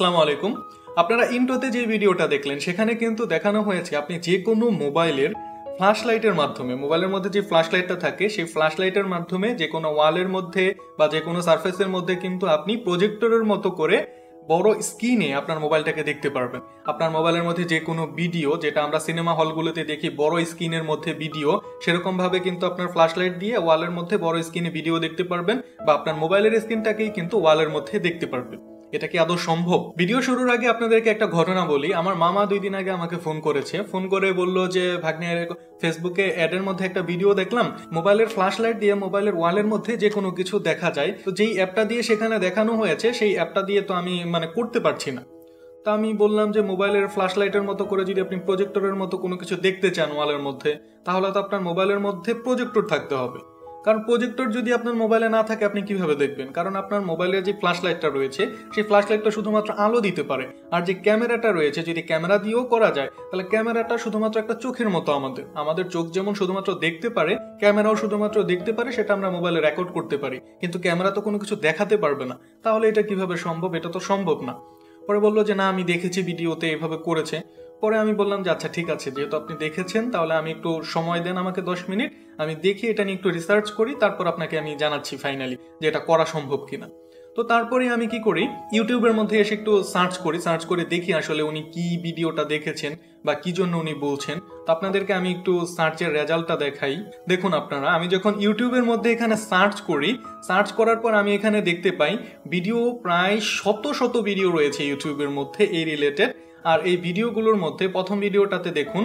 আসসালামু আলাইকুম। আপনারা ইন্ট্রোতে যে ভিডিওটা দেখলেন, সেখানে কিন্তু দেখানো হয়েছে আপনি যে কোনো মোবাইলের ফ্ল্যাশ লাইটের মাধ্যমে, মোবাইলের মধ্যে যে ফ্ল্যাশ লাইটটা থাকে, সেই ফ্ল্যাশ লাইটের মাধ্যমে যে কোনো ওয়ালের মধ্যে বা যে কোনো সারফেসের মধ্যে কিন্তু আপনি প্রজেক্টরের মতো করে বড় স্ক্রিনে আপনার মোবাইলটাকে দেখতে পারবেন। আপনার মোবাইলের মধ্যে যে কোনো ভিডিও, যেটা আমরা সিনেমা হলগুলোতে দেখি, বড় স্ক্রিনের মধ্যে ভিডিও সেরকম ভাবে কিন্তু আপনার ফ্ল্যাশ লাইট দিয়ে ওয়ালের মধ্যে বড় স্ক্রিনে ভিডিও দেখতে পারবেন বা আপনার মোবাইলের স্ক্রিনটাকেই কিন্তু ওয়ালের মধ্যে দেখতে পারবেন। এটা কি আদৌ সম্ভব? ভিডিও শুরুর আগে আপনাদেরকে একটা ঘটনা বলি। আমার মামা দুই দিন আগে আমাকে ফোন করেছে। ফোন করে বলল যে ভাগ্নে ফেসবুকে অ্যাডের মধ্যে একটা ভিডিও দেখলাম। মোবাইলের ফ্ল্যাশ লাইট দিয়ে মোবাইলের ওয়ালের মধ্যে যে কোনো কিছু দেখা যায়। তো যেই অ্যাপটা দিয়ে সেখানে দেখানো হয়েছে, সেই অ্যাপটা দিয়ে তো আমি মানে করতে পারছি না। তা আমি বললাম যে, মোবাইলের ফ্ল্যাশ লাইটের মতো করে যদি আপনি প্রজেক্টরের মতো কোনো কিছু দেখতে চান ওয়ালের মধ্যে, তাহলে তো আপনার মোবাইলের মধ্যে প্রজেক্টর থাকতে হবে। কারণ প্রজেক্টর যদি আপনার মোবাইলে না থাকে, আপনি কীভাবে দেখবেন? কারণ আপনার মোবাইলের যে ফ্ল্যাশ লাইটটা রয়েছে, সেই ফ্ল্যাশ লাইটটা শুধুমাত্র আলো দিতে পারে। আর যে ক্যামেরাটা রয়েছে, যদি ক্যামেরা দিয়েও করা যায়, তাহলে ক্যামেরাটা শুধুমাত্র একটা চোখের মতো আমাদের। আমাদের চোখ যেমন শুধুমাত্র দেখতে পারে ক্যামেরাও শুধুমাত্র দেখতে পারে, সেটা আমরা মোবাইলে রেকর্ড করতে পারি। কিন্তু ক্যামেরা তো কোনো কিছু দেখাতে পারবে না। তাহলে এটা কীভাবে সম্ভব? এটা তো সম্ভব না। পরে বলল যে, না, আমি দেখেছি ভিডিওতে এভাবে করেছে। পরে আমি বললাম যে আচ্ছা ঠিক আছে। যেহেতু আপনি দেখেছেন, তাহলে আমি একটু সময় দেন আমাকে দশ মিনিট। আমি দেখি, এটা নিয়ে একটু রিসার্চ করি, তারপর আপনাকে আমি জানাচ্ছি ফাইনালি যে এটা করা সম্ভব কিনা। তো তারপরে আমি কি করি ইউটিউবের মধ্যে এসে একটু সার্চ করি সার্চ করে দেখি আসলে উনি কি ভিডিওটা দেখেছেন বা কি জন্য উনি বলছেন। তো আপনাদেরকে আমি একটু সার্চের রেজাল্টটা দেখাই। দেখুন আপনারা, আমি যখন ইউটিউবের মধ্যে এখানে সার্চ করি সার্চ করার পর আমি এখানে দেখতে পাই ভিডিও প্রায় শত শত ভিডিও রয়েছে ইউটিউবের মধ্যে এই রিলেটেড আর এই ভিডিওগুলোর মধ্যে প্রথম ভিডিওটাতে দেখুন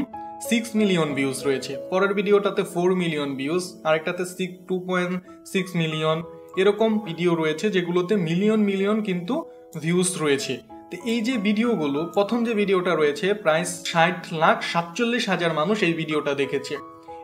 সিক্স মিলিয়ন ভিউজ রয়েছে। পরের ভিডিওটাতে four million views আরেকটাতে six two point six million এরকম ভিডিও রয়েছে যেগুলোতে মিলিয়ন মিলিয়ন কিন্তু ভিউজ রয়েছে। তো এই যে ভিডিওগুলো, প্রথম যে ভিডিওটা রয়েছে, প্রায় ষাট লাখ সাতচল্লিশ হাজার মানুষ এই ভিডিওটা দেখেছে।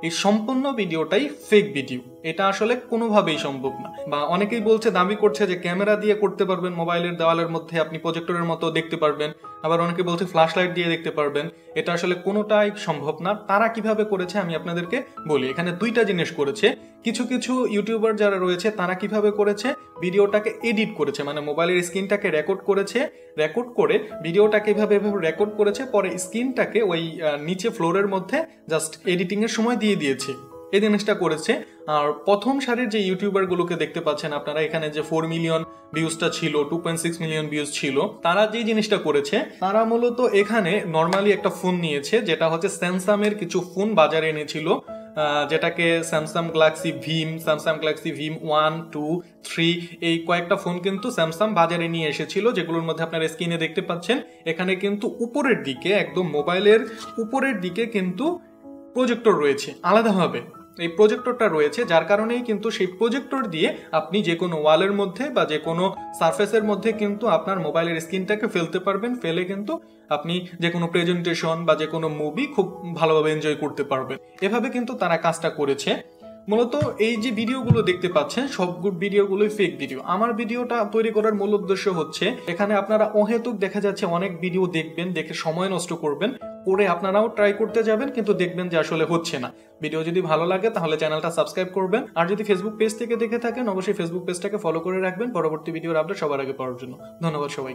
এই সম্পূর্ণ ভিডিওটাই ফেক ভিডিও এটা আসলে কোনোভাবেই সম্ভব না। বা অনেকেই বলছে, দাবি করছে যে ক্যামেরা দিয়ে করতে পারবেন, মোবাইলের দেওয়ালের মধ্যে আপনি প্রজেক্টরের মতো দেখতে পারবেন। আবার অনেকে বলছে ফ্ল্যাশ লাইট দিয়ে দেখতে পারবেন। এটা আসলে কোনোটাই সম্ভব না। তারা কীভাবে করেছে আমি আপনাদেরকে বলি। এখানে দুইটা জিনিস করেছে। কিছু কিছু ইউটিউবার যারা রয়েছে, তারা কীভাবে করেছে? ভিডিওটাকে এডিট করেছে। মানে মোবাইলের স্ক্রিনটাকে রেকর্ড করেছে। রেকর্ড করে ভিডিওটাকে এভাবে এভাবে রেকর্ড করেছে। পরে স্ক্রিনটাকে ওই নিচে ফ্লোরের মধ্যে জাস্ট এডিটিংয়ের সময় দিয়ে দিয়েছে। এই জিনিসটা করেছে। আর প্রথম সারির যে ইউটিউবার গুলোকে দেখতে পাচ্ছেন আপনারা, এখানে যে ফোর মিলিয়ন ভিউজটা ছিল two point six million views ছিল, তারা যে জিনিসটা করেছে, তারা মূলত এখানে নর্মালি একটা ফোন নিয়েছে, যেটা হচ্ছে স্যামসাংয়ের কিছু ফোন বাজারে এনেছিল যেটাকে Samsung Galaxy Beam Samsung Galaxy Beam one two three এই কয়েকটা ফোন কিন্তু স্যামসাং বাজারে নিয়ে এসেছিল, যেগুলোর মধ্যে আপনারা স্ক্রিনে দেখতে পাচ্ছেন। এখানে কিন্তু উপরের দিকে, একদম মোবাইলের উপরের দিকে কিন্তু প্রজেক্টর রয়েছে, আলাদাভাবে। এই প্রজেক্টরটা রয়েছে, যার কারণেই কিন্তু সেই প্রজেক্টর দিয়ে আপনি যে কোনো ওয়ালের মধ্যে বা যে কোনো সারফেসের মধ্যে কিন্তু আপনার মোবাইলের স্ক্রিনটাকে ফেলতে পারবেন, ফেলে কিন্তু আপনি যে কোনো প্রেজেন্টেশন বা যে কোনো মুভি খুব ভালোভাবে এনজয় করতে পারবেন। এভাবে কিন্তু তারা কাজটা করেছে। মূলত এই যে ভিডিওগুলো দেখতে পাচ্ছেন, সব ভিডিওগুলোই ফেক ভিডিও আমার ভিডিওটা তৈরি করার মূল উদ্দেশ্য হচ্ছে, এখানে আপনারা অহেতুক দেখা যাচ্ছে অনেক ভিডিও দেখবেন, দেখে সময় নষ্ট করবেন। করে আপনারাও ট্রাই করতে যাবেন, কিন্তু দেখবেন যে আসলে হচ্ছে না। ভিডিও যদি ভালো লাগে, তাহলে চ্যানেলটা সাবস্ক্রাইব করবেন। আর যদি ফেসবুক পেজ থেকে দেখে থাকেন, অবশ্যই ফেসবুক পেজটাকে ফলো করে রাখবেন। পরবর্তী ভিডিওর আপডেট সবার আগে পাওয়ার জন্য। ধন্যবাদ সবাই